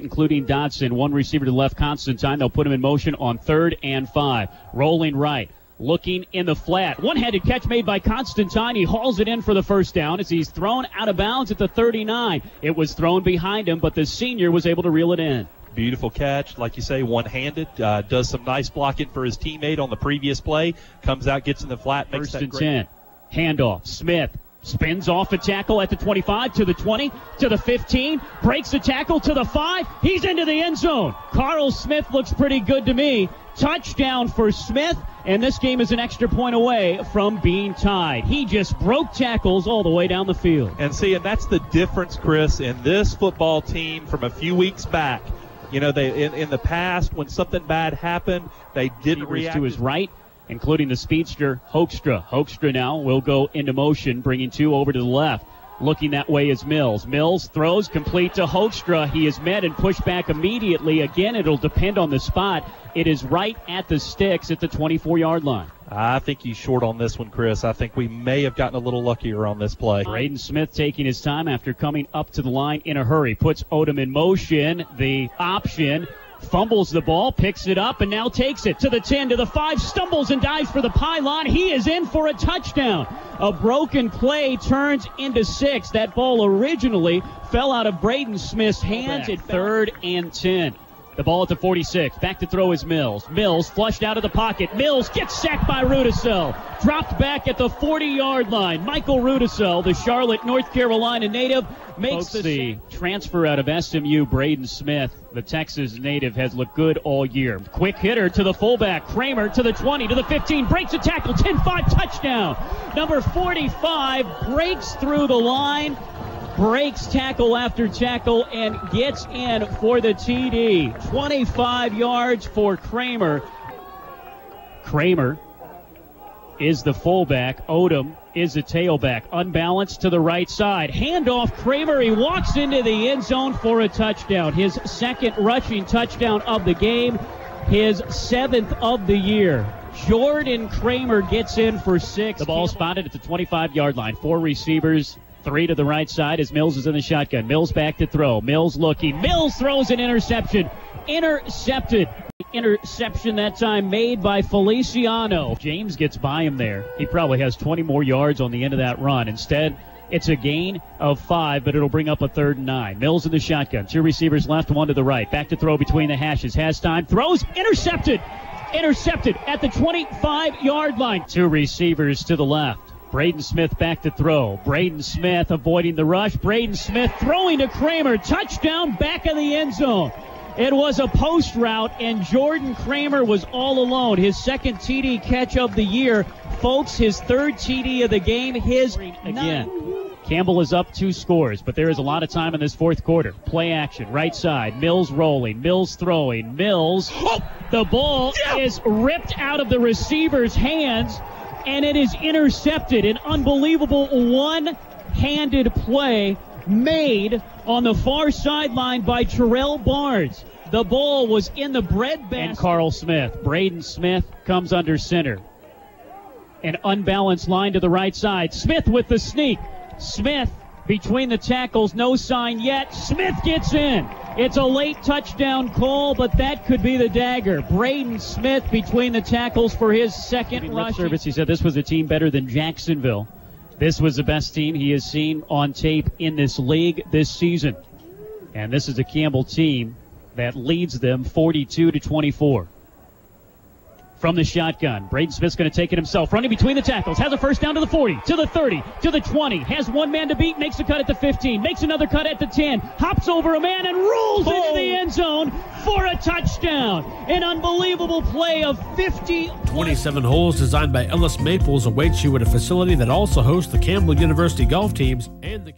including Dodson. One receiver to the left, Constantine. They'll put him in motion on third and five. Rolling right. Looking in the flat. One handed catch made by Constantine. He hauls it in for the first down as he's thrown out of bounds at the 39. It was thrown behind him, but the senior was able to reel it in. Beautiful catch, like you say, one-handed. Uh, does some nice blocking for his teammate on the previous play. Comes out, gets in the flat, makes First that and great. 10. Handoff. Smith spins off a tackle at the 25 to the 20 to the 15. Breaks the tackle to the 5. He's into the end zone. Carl Smith looks pretty good to me. Touchdown for Smith. And this game is an extra point away from being tied. He just broke tackles all the way down the field. And see, and that's the difference, Chris, in this football team from a few weeks back. You know, they in, in the past when something bad happened, they didn't Receivers react. to his right, including the speedster Hoekstra. Hoekstra now will go into motion, bringing two over to the left. Looking that way is Mills. Mills throws complete to Hoekstra. He is met and pushed back immediately. Again, it'll depend on the spot. It is right at the sticks at the 24 yard line. I think he's short on this one, Chris. I think we may have gotten a little luckier on this play. Braden Smith taking his time after coming up to the line in a hurry. Puts Odom in motion. The option. Fumbles the ball, picks it up, and now takes it to the 10, to the 5, stumbles and dives for the pylon. He is in for a touchdown. A broken play turns into six. That ball originally fell out of Braden Smith's hands at third and 10. The ball at the 46. Back to throw is Mills. Mills flushed out of the pocket. Mills gets sacked by Rudisell. Dropped back at the 40 yard line. Michael Rudisell, the Charlotte, North Carolina native, makes the, the transfer out of SMU, Braden Smith. The Texas native has looked good all year. Quick hitter to the fullback. Kramer to the 20, to the 15. Breaks a tackle. 10 5 touchdown. Number 45 breaks through the line breaks tackle after tackle and gets in for the TD. 25 yards for Kramer. Kramer is the fullback. Odom is the tailback. Unbalanced to the right side. Handoff Kramer. He walks into the end zone for a touchdown. His second rushing touchdown of the game. His seventh of the year. Jordan Kramer gets in for six. The ball spotted at the 25 yard line. Four receivers. Three to the right side as Mills is in the shotgun. Mills back to throw. Mills looking. Mills throws an interception. Intercepted. Interception that time made by Feliciano. James gets by him there. He probably has 20 more yards on the end of that run. Instead, it's a gain of five, but it'll bring up a third and nine. Mills in the shotgun. Two receivers left, one to the right. Back to throw between the hashes. Has time. Throws. Intercepted. Intercepted at the 25 yard line. Two receivers to the left. Braden Smith back to throw. Braden Smith avoiding the rush. Braden Smith throwing to Kramer. Touchdown back of the end zone. It was a post route, and Jordan Kramer was all alone. His second TD catch of the year. Folks, his third TD of the game. His again. Campbell is up two scores, but there is a lot of time in this fourth quarter. Play action, right side. Mills rolling. Mills throwing. Mills. Oh! The ball is ripped out of the receiver's hands and it is intercepted. An unbelievable one handed play made on the far sideline by Terrell Barnes. The ball was in the bread basket. And Carl Smith. Braden Smith comes under center. An unbalanced line to the right side. Smith with the sneak. Smith between the tackles, no sign yet. Smith gets in. It's a late touchdown call, but that could be the dagger. Braden Smith between the tackles for his second rush. Service. He said this was a team better than Jacksonville. This was the best team he has seen on tape in this league this season. And this is a Campbell team that leads them 42 to 24 from the shotgun. Braden Smith's going to take it himself. Running between the tackles. Has a first down to the 40, to the 30, to the 20. Has one man to beat. Makes a cut at the 15. Makes another cut at the 10. Hops over a man and rolls oh. into the oh. end zone for a touchdown. An unbelievable play of 50. 27 holes designed by Ellis Maples awaits you at a facility that also hosts the Campbell University golf teams and the